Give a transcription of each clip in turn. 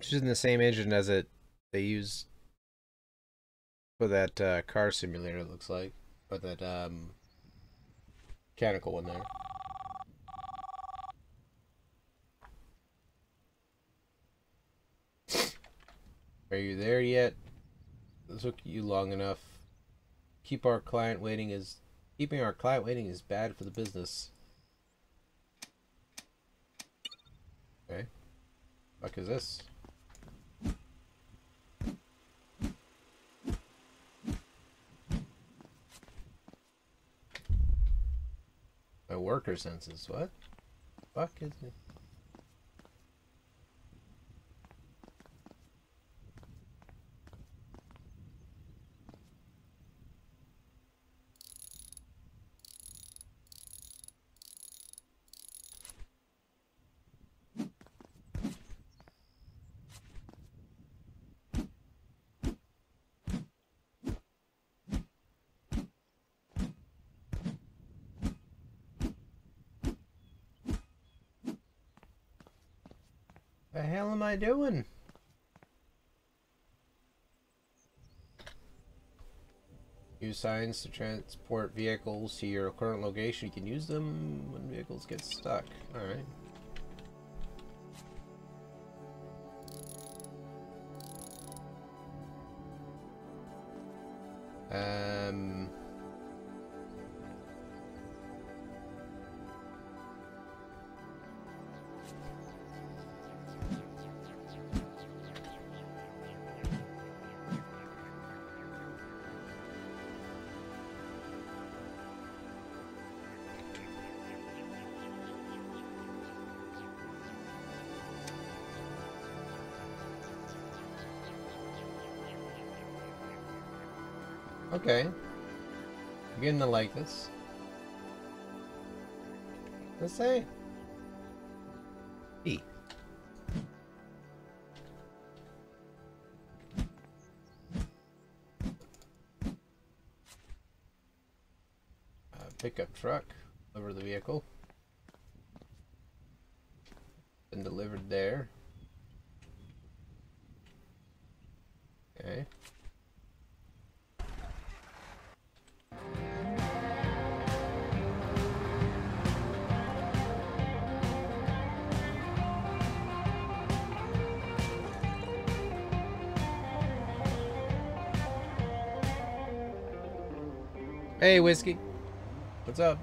It's using the same engine as it they use for that uh, car simulator. It looks like, or that um, mechanical one there. Are you there yet? This took you long enough. Keep our client waiting is keeping our client waiting is bad for the business. Okay. Fuck is this? My worker senses. What? Fuck is it? The hell am I doing? Use signs to transport vehicles to your current location. You can use them when vehicles get stuck. Alright. Um... Okay. Beginning to like this. Let's say. E. Uh, pickup truck. Deliver the vehicle. Been delivered there. Okay. Hey, Whiskey. What's up?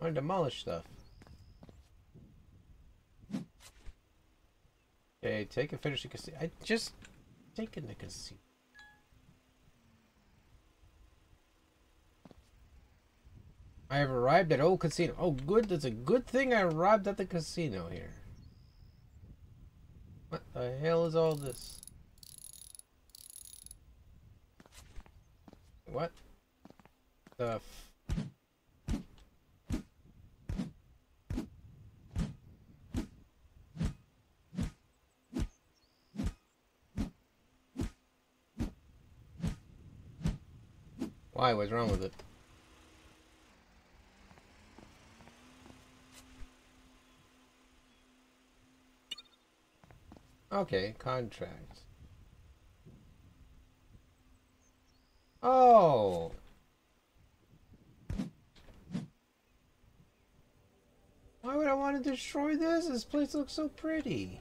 I to demolish stuff. Okay, take and finish the casino. I just taken the casino. I have arrived at old casino. Oh, good. That's a good thing I arrived at the casino here. What the hell is all this? What? The Why? What's wrong with it? Okay, contract. Oh. Why would I want to destroy this? This place looks so pretty.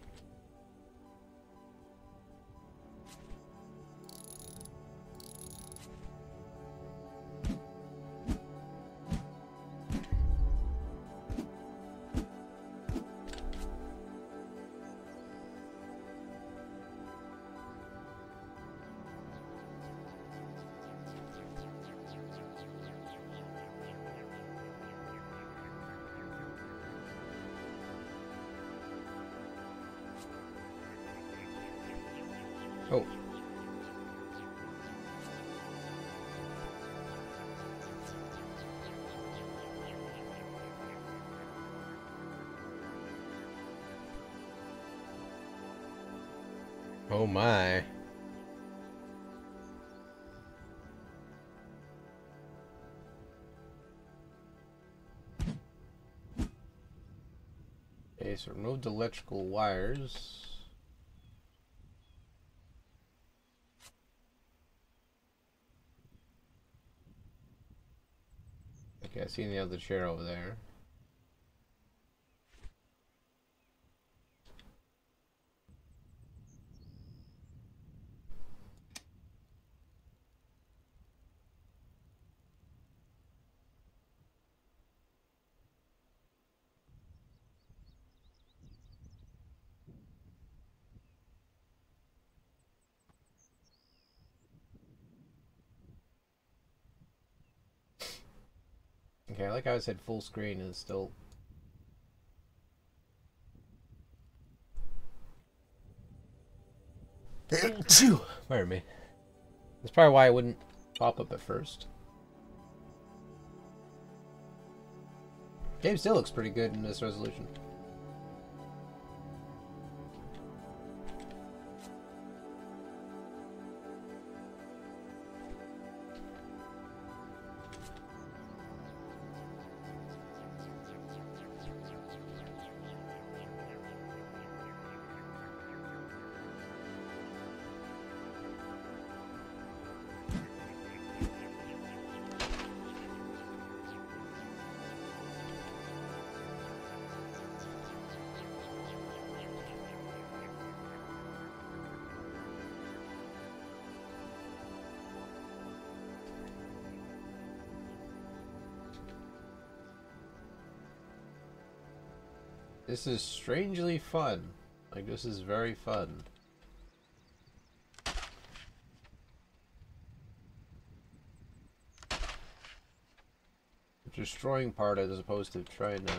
Oh. Oh my. Okay, so remove the electrical wires. Okay, I see the other chair over there. Okay, like I said, full screen is still. Pardon me. That's probably why it wouldn't pop up at first. Game still looks pretty good in this resolution. This is strangely fun. Like, this is very fun. Destroying part as opposed to trying to...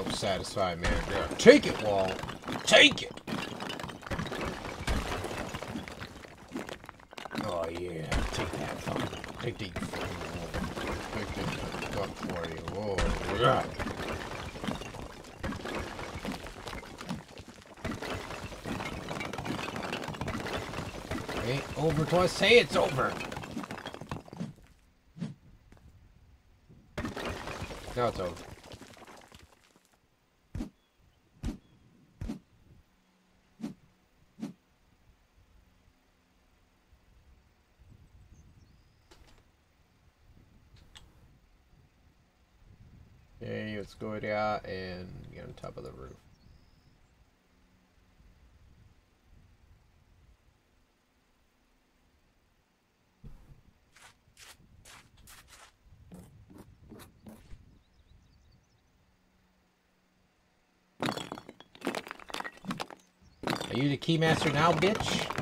Self-satisfied man girl. Take it, Wall. Take it. Oh yeah, take that fucking, take the fucking, take this fuck for you. Oh yeah. Over I say it's over. Now it's over. There and get on top of the roof. Are you the keymaster now, bitch?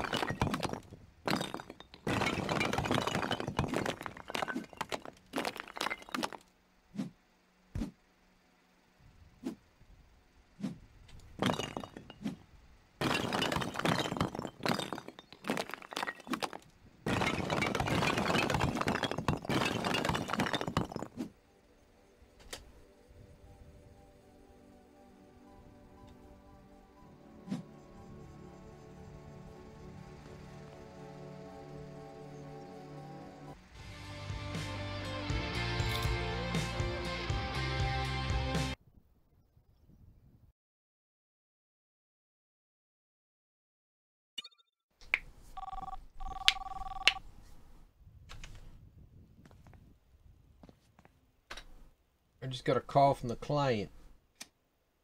Just got a call from the client.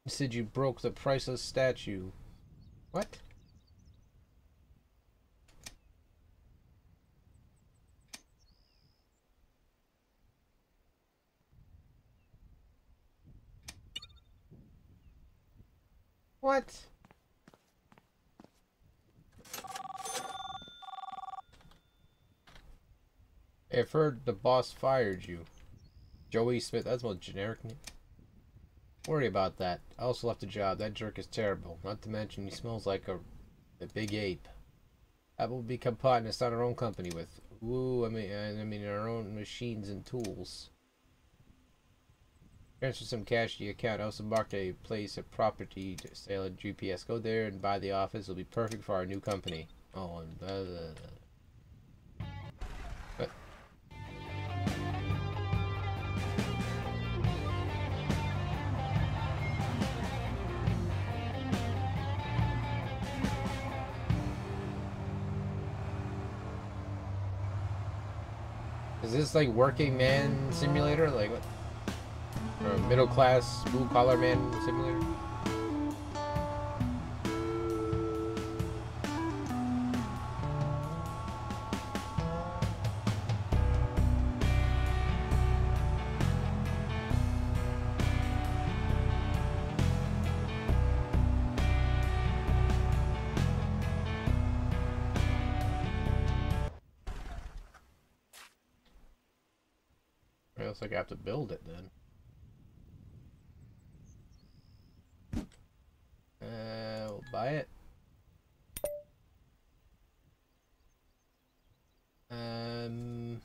He said you broke the priceless statue. What? What? I've heard the boss fired you. Joey Smith, that's most generic name. Worry about that. I also left a job. That jerk is terrible. Not to mention he smells like a, a big ape. That will become partner start our own company with. Ooh, I mean, I mean our own machines and tools. Transfer some cash to your account. I also marked a place of property to sale at GPS. Go there and buy the office. It'll be perfect for our new company. Oh, and blah, blah, blah. This like working man simulator? Like what? Or middle class blue collar man simulator? Looks like I have to build it then. Uh, we'll buy it. Um.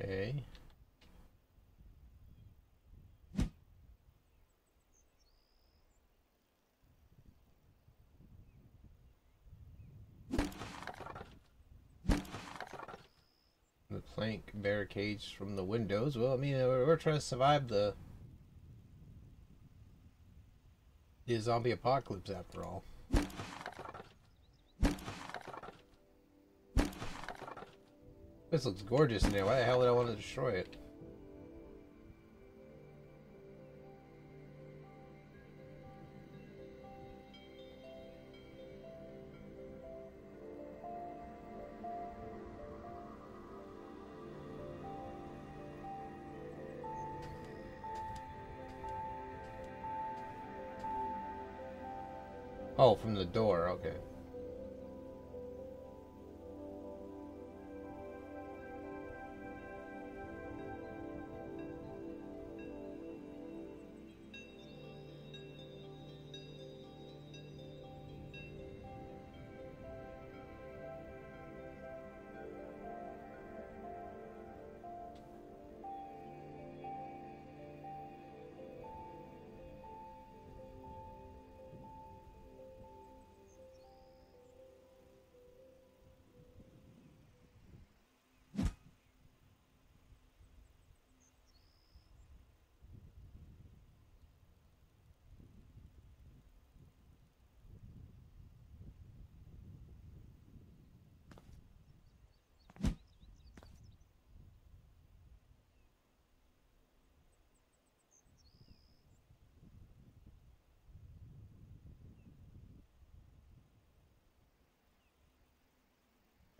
Okay. The plank barricades from the windows. Well, I mean, we're, trying to survive the the zombie apocalypse after all. This looks gorgeous in there. Why the hell did I want to destroy it? Oh, from the door, okay.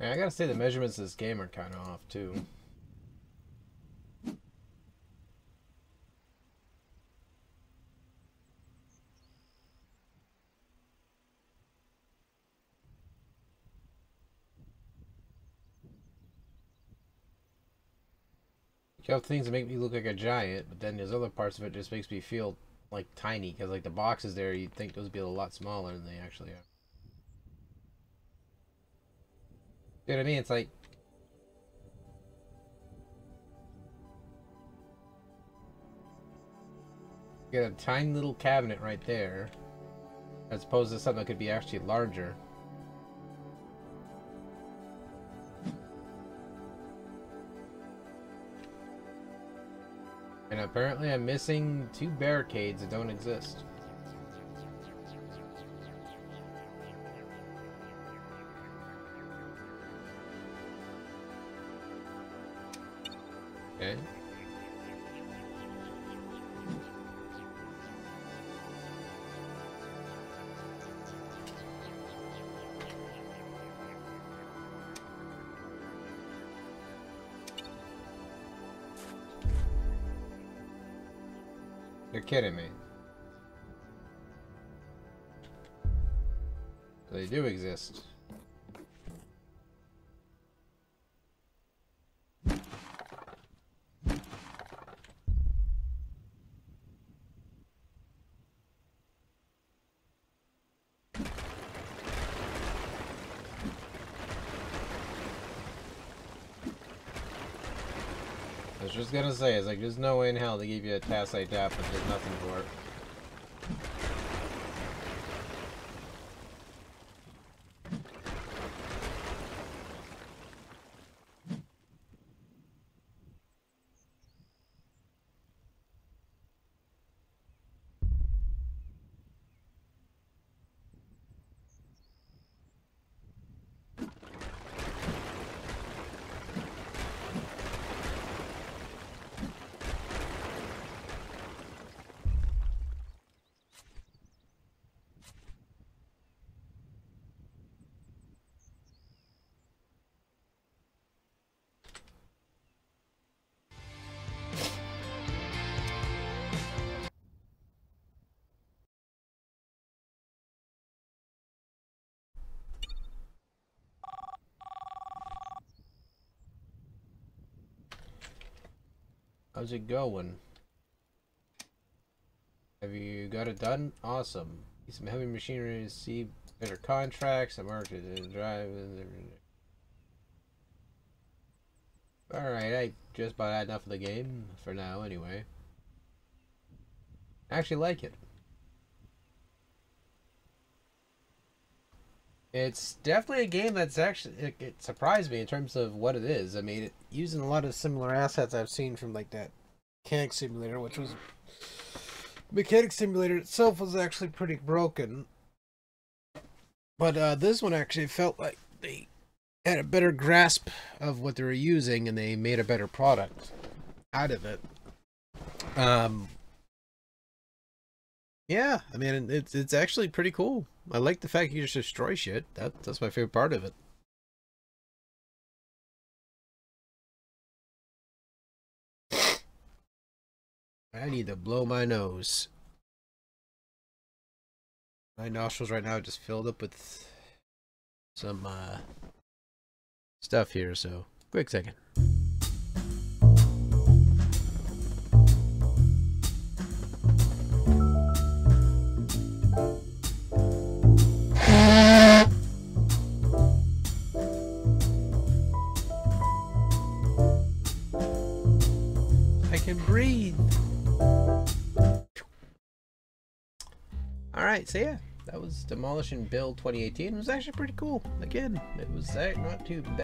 I gotta say the measurements of this game are kind of off too. You have things that make me look like a giant, but then there's other parts of it just makes me feel like tiny because like the boxes there, you'd think those would be a lot smaller than they actually are. You know what I mean? It's like. You got a tiny little cabinet right there. As opposed to something that could be actually larger. And apparently I'm missing two barricades that don't exist. Kidding me. They do exist. Was gonna say, it's like, there's no way in hell they give you a task like that, but there's nothing for it. How's it going? Have you got it done? Awesome. Some heavy machinery to see better contracts. I'm market to drive. Alright, I just about had enough of the game for now, anyway. I actually like it. It's definitely a game that's actually it, it, surprised me in terms of what it is. I mean, it, using a lot of similar assets I've seen from like that mechanic simulator, which was mechanic simulator itself was actually pretty broken. But uh, this one actually felt like they had a better grasp of what they were using and they made a better product out of it. Um, yeah, I mean, it's it's actually pretty cool. I like the fact you just destroy shit. That that's my favorite part of it. I need to blow my nose. My nostrils right now are just filled up with some uh, stuff here, so quick second. Alright, so yeah, that was Demolition Build 2018. It was actually pretty cool. Again, it was uh, not too bad.